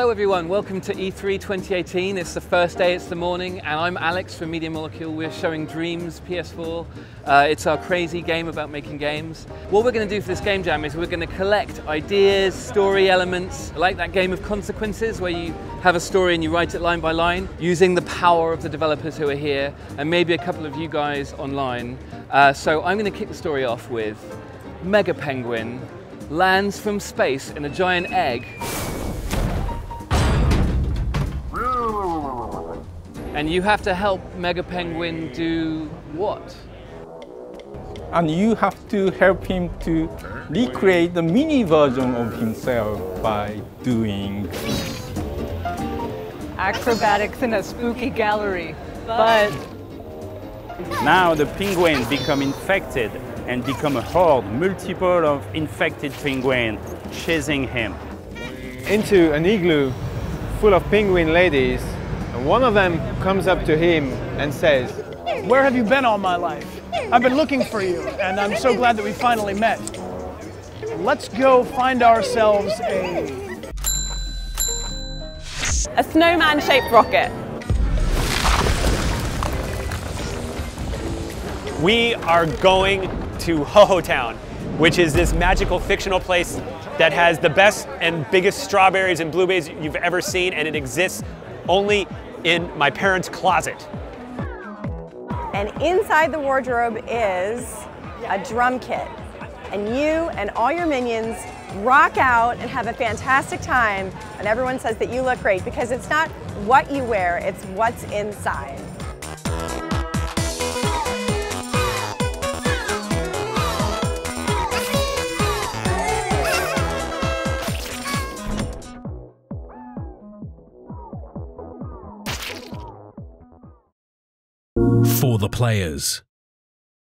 Hello everyone, welcome to E3 2018. It's the first day, it's the morning, and I'm Alex from Media Molecule. We're showing Dreams PS4. Uh, it's our crazy game about making games. What we're going to do for this game jam is we're going to collect ideas, story elements, like that game of consequences where you have a story and you write it line by line, using the power of the developers who are here, and maybe a couple of you guys online. Uh, so I'm going to kick the story off with Mega Penguin lands from space in a giant egg And you have to help Mega Penguin do what? And you have to help him to recreate the mini version of himself by doing acrobatics in a spooky gallery. But now the penguin become infected and become a horde, multiple of infected penguins chasing him. Into an igloo full of penguin ladies and one of them comes up to him and says, Where have you been all my life? I've been looking for you, and I'm so glad that we finally met. Let's go find ourselves a... A snowman-shaped rocket. We are going to Ho-Ho Town, which is this magical fictional place that has the best and biggest strawberries and blueberries you've ever seen, and it exists only in my parents' closet. And inside the wardrobe is a drum kit. And you and all your minions rock out and have a fantastic time. And everyone says that you look great because it's not what you wear, it's what's inside. For the players.